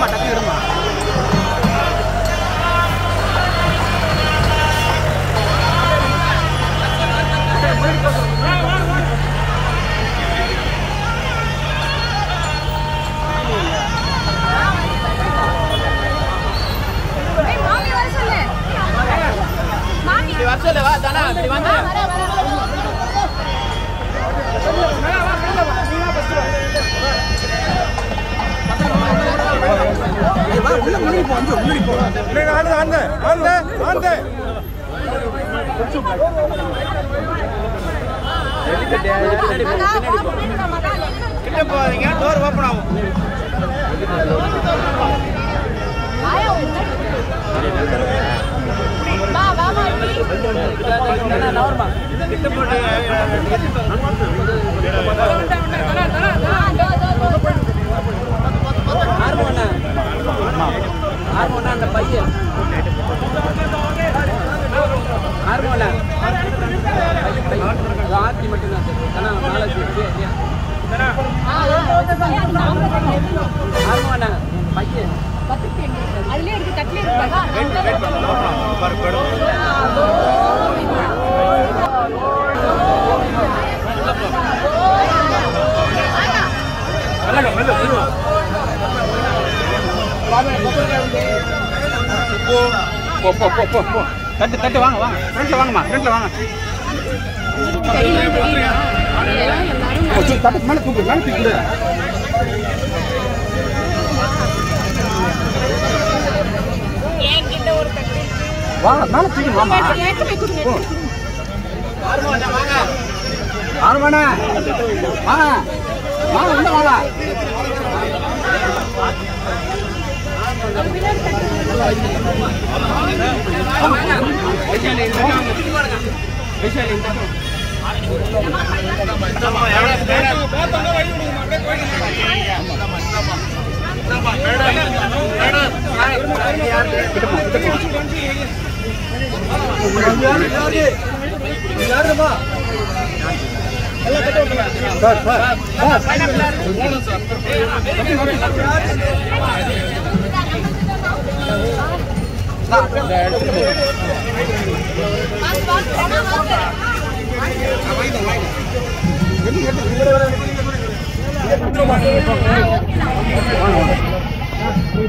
எடுமா டக்கு மாமி வர சொல்லு வா தானே இப்படி வந்து கிட்ட போகாதீங்க டோர் ஓப்பன் ஆகும் கிட்ட போட்டு ஆர்த்தி மட்டும்தான் சார். ஆனால் நாளைக்கு ஆ, ஆ. அதுலயே இருக்கு தட்டுலயே இருக்கு போ போ போ போ. தட்டு தட்டு வாங்க வாங்க. ஃப்ரெண்ட்ல வாங்கம்மா ஃப்ரெண்ட்ல வாங்க. மேலே தூக்கு மேலே தூக்கு என்கிட்ட வாங்க மேலே தூக்கு வாமா என்கிட்ட போய் கொடுங்க. வாங்க வாங்க உள்ள வாங்க வைஷாலி வாங்க. வைஷாலி ಸರ್ பக்கம். கிட்ட போ, கிட்ட போ. சார் சார் சார் இந்த இடத்துல போ. வாங்க, வாங்க, வாங்க, வாங்க. ஆ, ஓகே. வாங்க வாங்க